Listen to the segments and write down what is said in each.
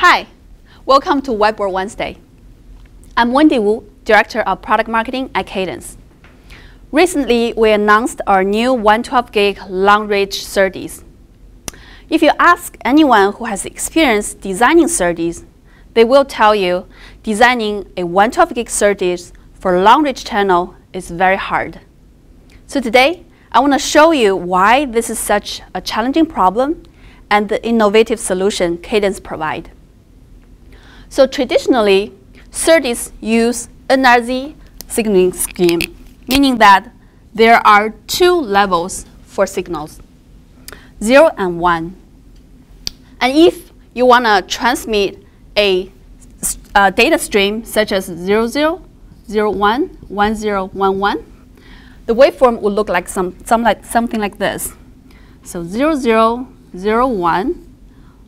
Hi, welcome to Whiteboard Wednesday. I'm Wendy Wu, Director of Product Marketing at Cadence. Recently, we announced our new 112 gig long-range SerDes. If you ask anyone who has experience designing SerDes, they will tell you designing a 112 gig SerDes for long-range channel is very hard. So today, I want to show you why this is such a challenging problem and the innovative solution Cadence provide. So traditionally, SerDes use NRZ signaling scheme, meaning that there are two levels for signals, 0 and 1. And if you want to transmit a, a, data stream such as 00, 01, 1011, the waveform would look like, some, some like something like this. So 00, 01,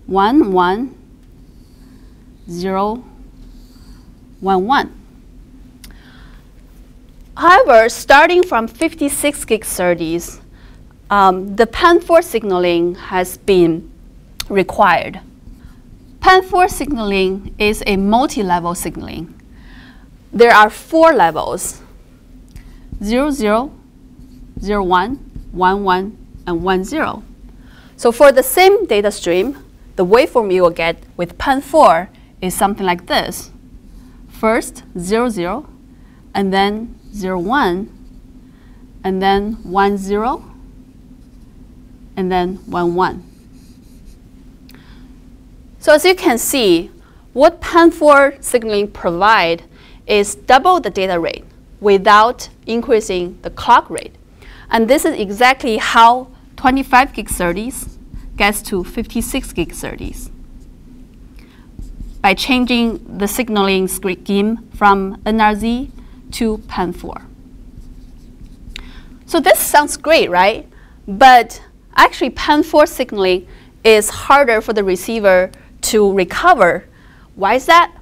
11, 0, 1, 1. However, starting from 56 gig SerDes, um, the PAM4 signaling has been required. PAM4 signaling is a multi-level signaling. There are four levels, 0, 0, 0, 1, 1, 1, and 10. So for the same data stream, the waveform you will get with PAM4 is something like this. First, 0, 0, and then 0, 1, and then 1, 0, and then 1, 1. So as you can see, what PAM4 signaling provide is double the data rate without increasing the clock rate. And this is exactly how 25 gig SerDes gets to 56 gig SerDes by changing the signaling scheme from NRZ to PAM4. So this sounds great, right? But actually PAM4 signaling is harder for the receiver to recover. Why is that?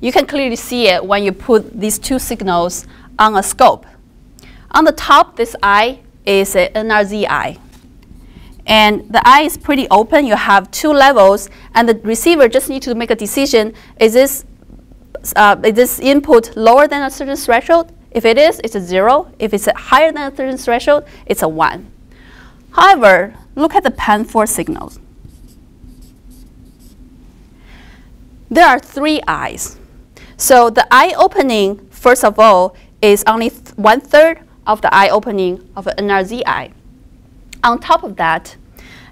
You can clearly see it when you put these two signals on a scope. On the top, this eye is an NRZ eye. And the eye is pretty open. You have two levels, and the receiver just needs to make a decision. Is this, uh, is this input lower than a certain threshold? If it is, it's a 0. If it's higher than a certain threshold, it's a 1. However, look at the PAM4 signals. There are three eyes. So the eye opening, first of all, is only one-third of the eye opening of an NRZ eye. On top of that,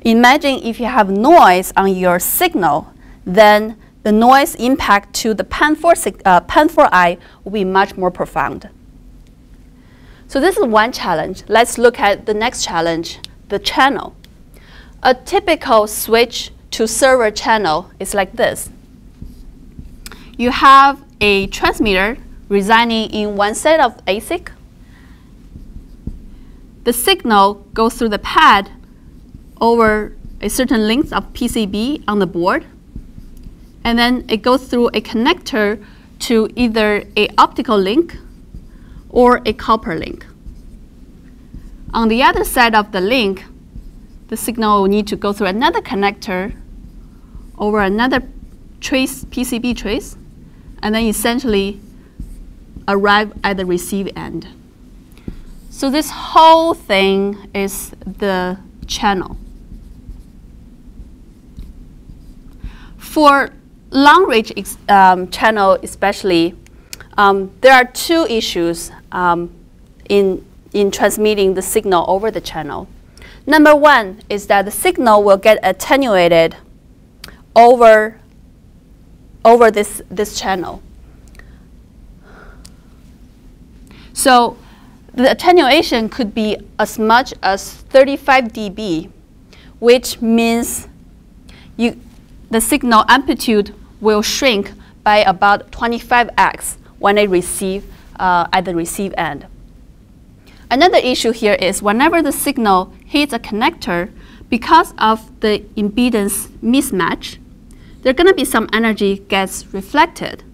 imagine if you have noise on your signal, then the noise impact to the PAM4, uh, PAM4 eye will be much more profound. So this is one challenge. Let's look at the next challenge, the channel. A typical switch to server channel is like this. You have a transmitter residing in one set of ASIC the signal goes through the pad over a certain length of PCB on the board. And then it goes through a connector to either a optical link or a copper link. On the other side of the link, the signal will need to go through another connector over another trace, PCB trace, and then essentially arrive at the receive end. So this whole thing is the channel. For long-range um, channel especially, um, there are two issues um, in, in transmitting the signal over the channel. Number one is that the signal will get attenuated over, over this, this channel. So the attenuation could be as much as 35 dB, which means you, the signal amplitude will shrink by about 25x when it receive uh, at the receive end. Another issue here is whenever the signal hits a connector, because of the impedance mismatch, there's going to be some energy gets reflected.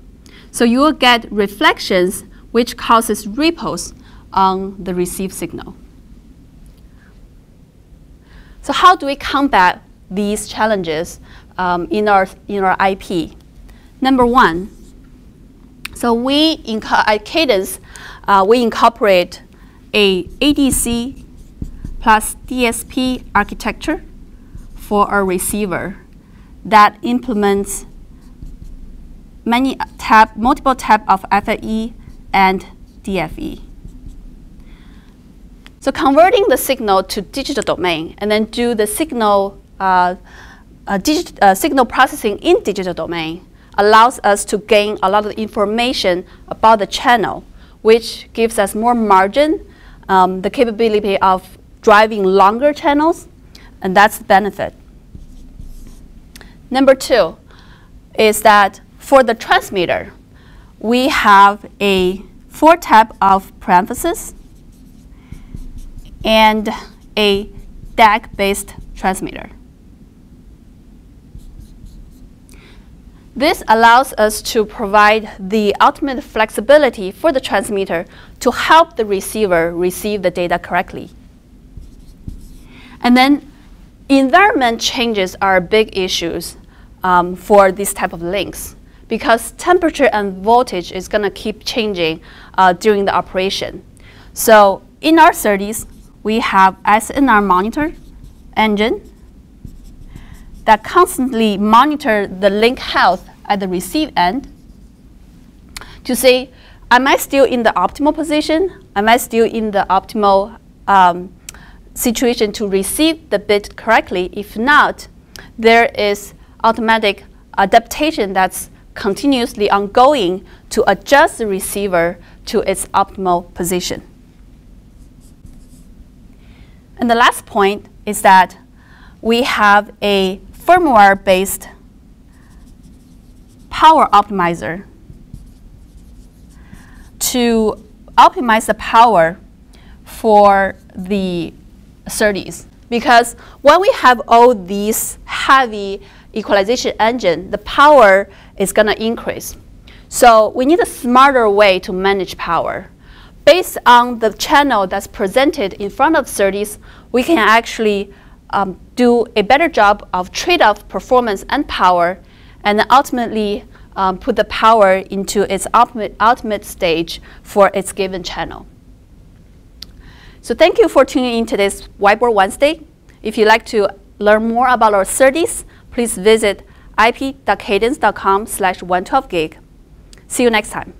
So you will get reflections, which causes ripples on the received signal. So how do we combat these challenges um, in, our, in our IP. Number one, so we, at Cadence, uh, we incorporate a ADC plus DSP architecture for a receiver that implements many tap, multiple type of FFE and DFE. So converting the signal to digital domain and then do the signal, uh, uh, uh, signal processing in digital domain allows us to gain a lot of information about the channel, which gives us more margin, um, the capability of driving longer channels, and that's the benefit. Number two is that for the transmitter, we have a four type of preemphasis and a DAC-based transmitter. This allows us to provide the ultimate flexibility for the transmitter to help the receiver receive the data correctly. And then environment changes are big issues um, for these type of links because temperature and voltage is going to keep changing uh, during the operation. So in our SerDes, we have SNR monitor engine that constantly monitor the link health at the receive end to say, am I still in the optimal position? Am I still in the optimal um, situation to receive the bit correctly? If not, there is automatic adaptation that's continuously ongoing to adjust the receiver to its optimal position. And the last point is that we have a firmware-based power optimizer to optimize the power for the SerDes. Because when we have all these heavy equalization engine, the power is going to increase. So we need a smarter way to manage power. Based on the channel that's presented in front of SerDes, we can actually um, do a better job of trade-off performance and power, and ultimately um, put the power into its ultimate, ultimate stage for its given channel. So thank you for tuning in to this Whiteboard Wednesday. If you'd like to learn more about our SerDes, please visit ip.cadence.com slash 112gig. See you next time.